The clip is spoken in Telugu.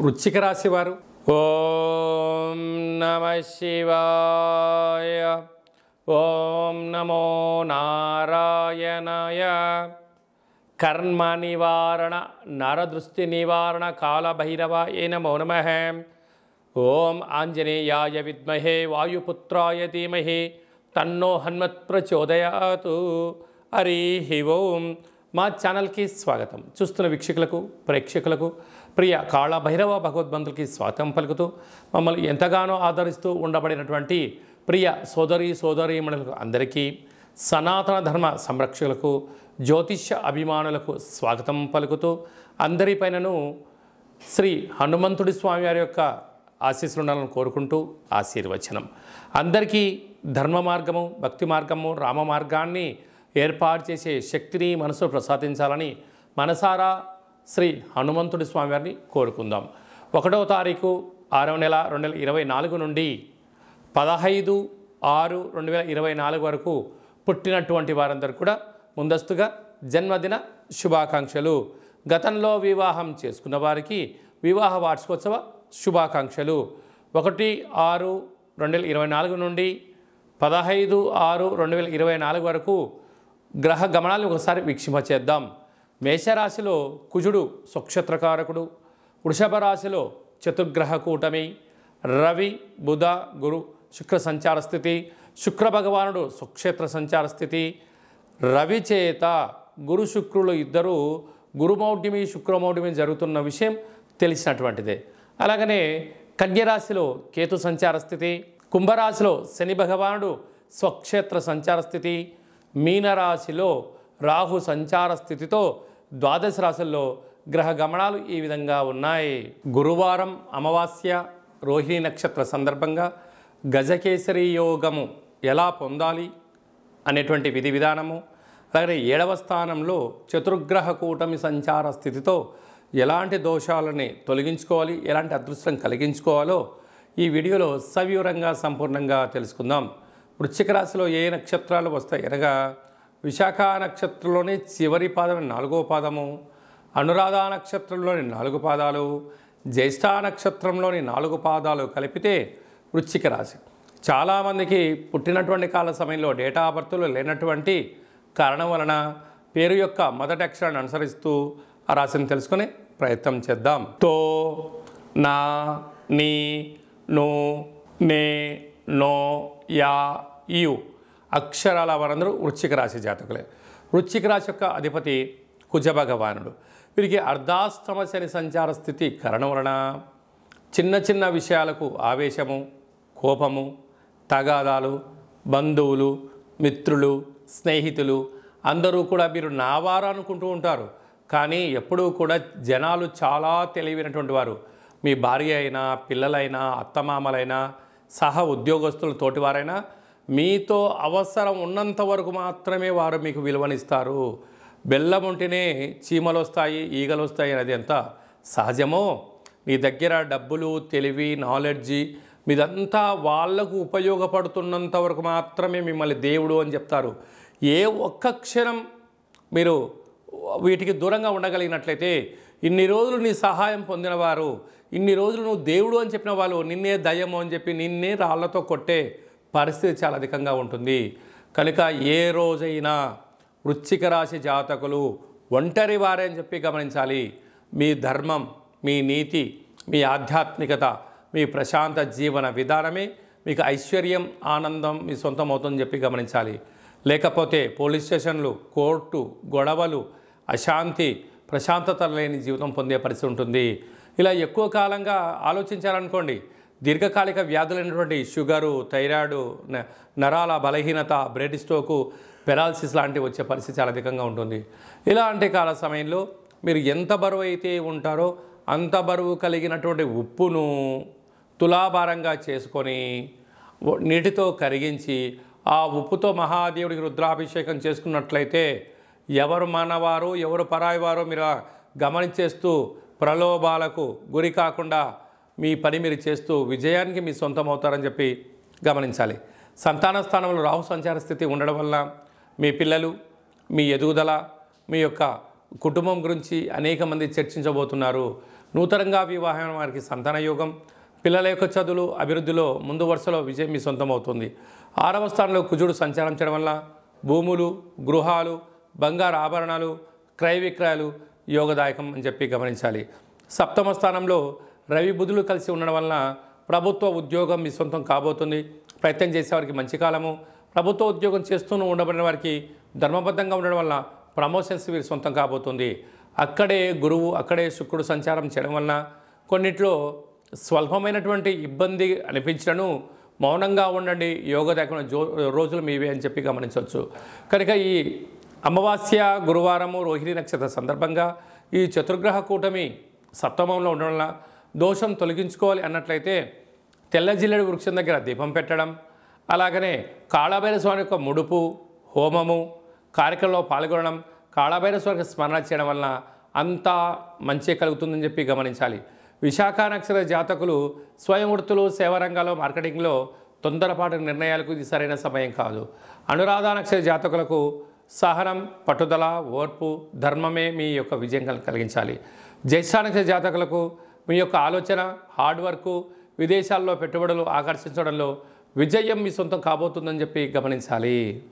వృచ్చిక రాశి వారు ఓం నమ శివాయ. ఓం నమో నారాయణయ. కర్మ నివారణ నరదృష్టి నివారణ కాలభైరవ ఏ నమో నమ. ఓం ఆంజనేయాయ విద్మహే వాయుపుత్రాయ ధీమహి తన్నో హన్మత్ ప్రచోదయాతు. హరి ఓం. మా ఛానల్కి స్వాగతం. చూస్తున్న వీక్షకులకు ప్రేక్షకులకు ప్రియ కాళభైరవ భగవద్బంధులకి స్వాగతం పలుకుతూ మమ్మల్ని ఎంతగానో ఆదరిస్తూ ఉండబడినటువంటి ప్రియ సోదరి సోదరీమణులకు అందరికీ సనాతన ధర్మ సంరక్షకులకు జ్యోతిష్య అభిమానులకు స్వాగతం పలుకుతూ అందరిపైనను శ్రీ హనుమంతుడి స్వామి వారి యొక్క ఆశీస్సులు ఉండాలని కోరుకుంటూ ఆశీర్వచనం. అందరికీ ధర్మ మార్గము భక్తి మార్గము రామ మార్గాన్ని ఏర్పాటు చేసే శక్తిని మనసు ప్రసాదించాలని మనసారా శ్రీ హనుమంతుడి స్వామివారిని కోరుకుందాం. ఒకటవ తారీఖు ఆరవ నెల రెండు వేల ఇరవై నాలుగు నుండి పదహైదు ఆరు రెండు వేల ఇరవై నాలుగు వరకు పుట్టినటువంటి వారందరూ కూడా ముందస్తుగా జన్మదిన శుభాకాంక్షలు. గతంలో వివాహం చేసుకున్న వారికి వివాహ వార్షికోత్సవ శుభాకాంక్షలు. ఒకటి ఆరు రెండు వేల ఇరవై నాలుగు నుండి పదహైదు ఆరు రెండు వేల ఇరవై నాలుగు వరకు గ్రహ గమనాలను ఒకసారి వీక్షింపచేద్దాం. మేషరాశిలో కుజుడు స్వక్షత్రకారకుడు వృషభ రాశిలో చతుర్గ్రహ కూటమి రవి బుధ గురు శుక్ర సంచార స్థితి శుక్ర భగవానుడు స్వక్షేత్ర సంచార స్థితి రవి చేత గురు శుక్రులు ఇద్దరు గురుమౌఢ్యమి శుక్రమౌఢ్యమి జరుగుతున్న విషయం తెలిసినటువంటిదే. అలాగనే కన్యరాశిలో కేతు సంచార స్థితి కుంభరాశిలో శని భగవానుడు స్వక్షేత్ర సంచార స్థితి మీనరాశిలో రాహు సంచార స్థితితో ద్వాదశ రాశుల్లో గ్రహ గమనాలు ఈ విధంగా ఉన్నాయి. గురువారం అమావాస్య రోహిణి నక్షత్ర సందర్భంగా గజకేసరి యోగము ఎలా పొందాలి అనేటువంటి విధి విధానము అలాగే ఏడవ స్థానంలో చతుర్గ్రహ కూటమి సంచార స్థితితో ఎలాంటి దోషాలని తొలగించుకోవాలి ఎలాంటి అదృష్టం కలిగించుకోవాలో ఈ వీడియోలో సవివరంగా సంపూర్ణంగా తెలుసుకుందాం. వృశ్చిక రాశిలో ఏ నక్షత్రాలు వస్తాయి? అనగా విశాఖ నక్షత్రంలోని చివరి పాదం నాలుగో పాదము అనురాధ నక్షత్రంలోని నాలుగు పాదాలు జ్యేష్ఠ నక్షత్రంలోని నాలుగు పాదాలు కలిపితే వృశ్చిక రాశి. చాలామందికి పుట్టినటువంటి కాల సమయంలో డేటా ఆఫ్ బర్త్లు లేనటువంటి కారణం వలన పేరు యొక్క మొదటి అక్షరాన్ని అనుసరిస్తూ ఆ రాశిని తెలుసుకునే ప్రయత్నం చేద్దాం. తో నా నీ నో నే నో యా యు. అక్షరాల వారందరూ వృశ్చిక రాశి జాతకులే. వృశ్చిక రాశి యొక్క అధిపతి కుజభగవానుడు వీరికి అర్ధాష్టమ శని సంచార స్థితి కారణం వలన చిన్న చిన్న విషయాలకు ఆవేశము కోపము తగాదాలు బంధువులు మిత్రులు స్నేహితులు అందరూ కూడా మీరు నావారు అనుకుంటూ ఉంటారు. కానీ ఎప్పుడూ కూడా జనాలు చాలా తెలివైనటువంటి వారు. మీ భార్య అయినా పిల్లలైనా అత్తమామలైనా సహ ఉద్యోగస్తులు తోటివారైనా మీతో అవసరం ఉన్నంత వరకు మాత్రమే వారు మీకు విలువనిస్తారు. బెల్లం ఉంటేనే చీమలు వస్తాయి ఈగలు వస్తాయి అనేది ఎంత సహజమో? మీ దగ్గర డబ్బులు తెలివి నాలెడ్జి మీదంతా వాళ్ళకు ఉపయోగపడుతున్నంత వరకు మాత్రమే మిమ్మల్ని దేవుడు అని చెప్తారు. ఏ ఒక్క క్షణం మీరు వీటికి దూరంగా ఉండగలిగినట్లయితే ఇన్ని రోజులు నీ సహాయం పొందినవారు ఇన్ని రోజులు నువ్వు దేవుడు అని చెప్పిన వాళ్ళు నిన్నే దయ్యము అని చెప్పి నిన్నే రాళ్ళతో కొట్టే పరిస్థితి చాలా అధికంగా ఉంటుంది. కనుక ఏ రోజైనా వృశ్చిక రాశి జాతకులు ఒంటరి వారే అని చెప్పి గమనించాలి. మీ ధర్మం మీ నీతి మీ ఆధ్యాత్మికత మీ ప్రశాంత జీవన విధానమే మీకు ఐశ్వర్యం ఆనందం మీ సొంతం అవుతుందని చెప్పి గమనించాలి. లేకపోతే పోలీస్ స్టేషన్లు కోర్టు గొడవలు అశాంతి ప్రశాంతత లేని జీవితం పొందే పరిస్థితి ఉంటుంది. ఇలా ఎక్కువ కాలంగా ఆలోచించాలనుకోండి దీర్ఘకాలిక వ్యాధులైనటువంటి షుగరు థైరాయిడ్ నరాల బలహీనత బ్రెడ్ స్ట్రోకు పెరాలసిస్ లాంటివి వచ్చే పరిస్థితి చాలా అధికంగా ఉంటుంది. ఇలాంటి కాల సమయంలో మీరు ఎంత బరువు అయితే ఉంటారో అంత బరువు కలిగినటువంటి ఉప్పును తులాభారంగా చేసుకొని నీటితో కరిగించి ఆ ఉప్పుతో మహాదేవుడికి రుద్రాభిషేకం చేసుకున్నట్లయితే ఎవరు మనవారు ఎవరు పరాయివారో మీరు గమనించేస్తూ ప్రలోభాలకు గురి కాకుండా మీ పని మీరు చేస్తూ విజయానికి మీ సొంతం అవుతారని చెప్పి గమనించాలి. సంతాన స్థానంలో రాహు సంచార స్థితి ఉండడం వల్ల మీ పిల్లలు మీ ఎదుగుదల మీ యొక్క కుటుంబం గురించి అనేక మంది చర్చించబోతున్నారు. నూతనంగా వివాహమైన వారికి సంతాన యోగం పిల్లల యొక్క చదువులు అభివృద్ధిలో ముందు వరుసలో విజయం మీ సొంతం అవుతుంది ఆరవ స్థానంలో కుజుడు సంచారం చేయడం వల్ల భూములు గృహాలు బంగారు ఆభరణాలు క్రయ విక్రయాలు యోగదాయకం అని చెప్పి గమనించాలి. సప్తమ స్థానంలో రవి బుధులు కలిసి ఉండడం వలన ప్రభుత్వ ఉద్యోగం మీ సొంతం కాబోతుంది. ప్రయత్నం చేసేవారికి మంచి కాలము. ప్రభుత్వ ఉద్యోగం చేస్తూ ఉండబడిన వారికి ధర్మబద్ధంగా ఉండడం వల్ల ప్రమోషన్స్ వీరి సొంతం కాబోతుంది. అక్కడే గురువు అక్కడే శుక్రుడు సంచారం చేయడం వలన కొన్నిట్లో స్వల్పమైనటువంటి ఇబ్బంది అనిపించడను మౌనంగా ఉండండి యోగదాయకమైన జో రోజులు మీవే అని చెప్పి గమనించవచ్చు. కనుక ఈ అమావాస్య గురువారము రోహిణి నక్షత్ర సందర్భంగా ఈ చతుర్గ్రహ కూటమి సప్తమంలో ఉండడం వల్ల దోషం తొలగించుకోవాలి అన్నట్లయితే తెల్ల జిల్లెడు వృక్షం దగ్గర దీపం పెట్టడం అలాగనే కాళభైర స్వామి యొక్క ముడుపు హోమము కార్యక్రమంలో పాల్గొనడం కాళభైర స్వామికి స్మరణ చేయడం వలన అంతా మంచి కలుగుతుందని చెప్పి గమనించాలి. విశాఖ నక్షత్ర జాతకులు స్వయం వృత్తులు సేవా రంగాల్లో మార్కెటింగ్లో తొందరపాటు నిర్ణయాలకు ఇది సరైన సమయం కాదు. అనురాధ నక్షత్ర జాతకులకు సహనం పట్టుదల ఓర్పు ధర్మమే మీ యొక్క విజయం కలిగించాలి. జ్యేష్ఠ నక్షత్ర జాతకులకు మీ యొక్క ఆలోచన హార్డ్ వర్క్ విదేశాల్లో పెట్టుబడులు ఆకర్షించడంలో విజయం మీ సొంతం కాబోతుందని చెప్పి గమనించాలి.